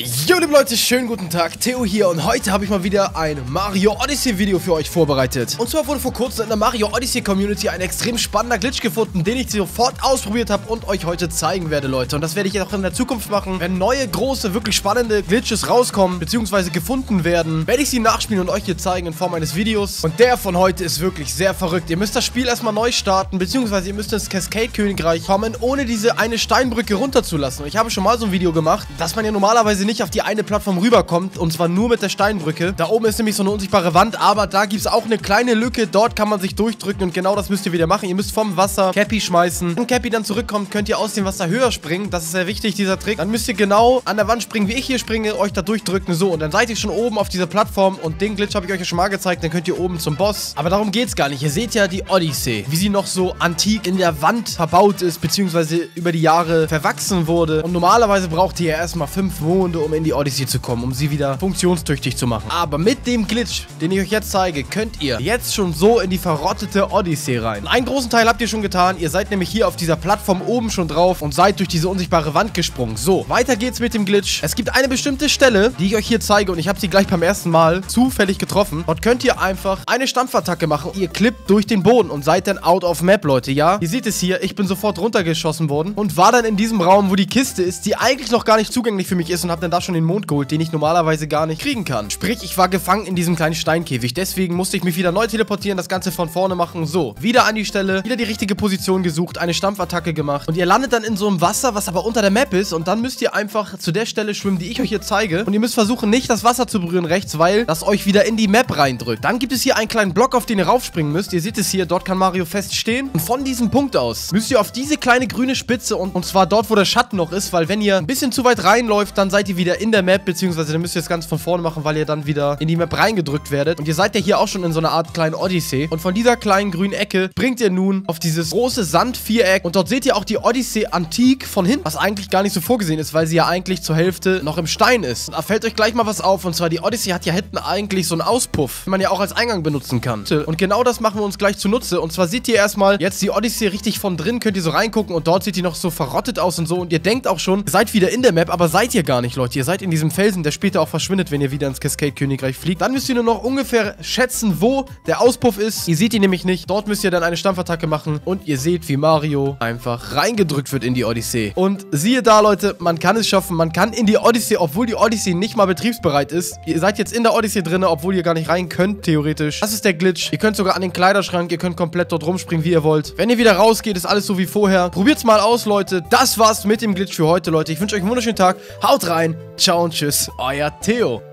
Jo liebe Leute, schönen guten Tag, Theo hier und heute habe ich mal wieder ein Mario Odyssey Video für euch vorbereitet. Und zwar wurde vor kurzem in der Mario Odyssey Community ein extrem spannender Glitch gefunden, den ich sofort ausprobiert habe und euch heute zeigen werde, Leute. Und das werde ich auch in der Zukunft machen. Wenn neue, große, wirklich spannende Glitches rauskommen, beziehungsweise gefunden werden, werde ich sie nachspielen und euch hier zeigen in Form eines Videos. Und der von heute ist wirklich sehr verrückt. Ihr müsst das Spiel erstmal neu starten, beziehungsweise ihr müsst ins Cascade Königreich kommen, ohne diese eine Steinbrücke runterzulassen. Und ich habe schon mal so ein Video gemacht, dass man ja normalerweise nicht auf die eine Plattform rüberkommt. Und zwar nur mit der Steinbrücke. Da oben ist nämlich so eine unsichtbare Wand. Aber da gibt es auch eine kleine Lücke. Dort kann man sich durchdrücken. Und genau das müsst ihr wieder machen. Ihr müsst vom Wasser Cappy schmeißen. Wenn Cappy dann zurückkommt, könnt ihr aus dem Wasser höher springen. Das ist sehr wichtig, dieser Trick. Dann müsst ihr genau an der Wand springen, wie ich hier springe. Euch da durchdrücken. So, und dann seid ihr schon oben auf dieser Plattform. Und den Glitch habe ich euch ja schon mal gezeigt. Dann könnt ihr oben zum Boss. Aber darum geht es gar nicht. Ihr seht ja die Odyssey. Wie sie noch so antik in der Wand verbaut ist. Beziehungsweise über die Jahre verwachsen wurde. Und normalerweise braucht ihr ja erstmal fünf Monde, um in die Odyssey zu kommen, um sie wieder funktionstüchtig zu machen. Aber mit dem Glitch, den ich euch jetzt zeige, könnt ihr jetzt schon so in die verrottete Odyssey rein. Einen großen Teil habt ihr schon getan. Ihr seid nämlich hier auf dieser Plattform oben schon drauf und seid durch diese unsichtbare Wand gesprungen. So, weiter geht's mit dem Glitch. Es gibt eine bestimmte Stelle, die ich euch hier zeige und ich habe sie gleich beim ersten Mal zufällig getroffen. Dort könnt ihr einfach eine Stampfattacke machen. Ihr klippt durch den Boden und seid dann out of map, Leute, ja? Ihr seht es hier, ich bin sofort runtergeschossen worden und war dann in diesem Raum, wo die Kiste ist, die eigentlich noch gar nicht zugänglich für mich ist und habe dann da schon den Mond geholt, den ich normalerweise gar nicht kriegen kann. Sprich, ich war gefangen in diesem kleinen Steinkäfig. Deswegen musste ich mich wieder neu teleportieren, das Ganze von vorne machen. So, wieder an die Stelle, wieder die richtige Position gesucht, eine Stampfattacke gemacht. Und ihr landet dann in so einem Wasser, was aber unter der Map ist. Und dann müsst ihr einfach zu der Stelle schwimmen, die ich euch hier zeige. Und ihr müsst versuchen, nicht das Wasser zu berühren rechts, weil das euch wieder in die Map reindrückt. Dann gibt es hier einen kleinen Block, auf den ihr raufspringen müsst. Ihr seht es hier, dort kann Mario feststehen. Und von diesem Punkt aus müsst ihr auf diese kleine grüne Spitze und, und zwar dort, wo der Schatten noch ist, weil wenn ihr ein bisschen zu weit reinläuft, dann seid ihr wieder in der Map, beziehungsweise dann müsst ihr das ganz von vorne machen, weil ihr dann wieder in die Map reingedrückt werdet. Und ihr seid ja hier auch schon in so einer Art kleinen Odyssee. Und von dieser kleinen grünen Ecke bringt ihr nun auf dieses große Sandviereck. Und dort seht ihr auch die Odyssee antik von hinten, was eigentlich gar nicht so vorgesehen ist, weil sie ja eigentlich zur Hälfte noch im Stein ist. Da fällt euch gleich mal was auf. Und zwar die Odyssey hat ja hinten eigentlich so einen Auspuff, den man ja auch als Eingang benutzen kann. Und genau das machen wir uns gleich zunutze. Und zwar seht ihr erstmal jetzt die Odyssey richtig von drin, könnt ihr so reingucken und dort sieht die noch so verrottet aus und so. Und ihr denkt auch schon, ihr seid wieder in der Map, aber seid ihr gar nicht, Leute. Ihr seid in diesem Felsen, der später auch verschwindet, wenn ihr wieder ins Cascade-Königreich fliegt. Dann müsst ihr nur noch ungefähr schätzen, wo der Auspuff ist. Ihr seht ihn nämlich nicht. Dort müsst ihr dann eine Stampfattacke machen und ihr seht, wie Mario einfach reingedrückt wird in die Odyssee. Und siehe da, Leute, man kann es schaffen. Man kann in die Odyssey, obwohl die Odyssey nicht mal betriebsbereit ist. Ihr seid jetzt in der Odyssey drin, obwohl ihr gar nicht rein könnt, theoretisch. Das ist der Glitch. Ihr könnt sogar an den Kleiderschrank, ihr könnt komplett dort rumspringen, wie ihr wollt. Wenn ihr wieder rausgeht, ist alles so wie vorher. Probiert's mal aus, Leute. Das war's mit dem Glitch für heute, Leute. Ich wünsche euch einen wunderschönen Tag. Haut rein. Ciao und tschüss. Euer Theo.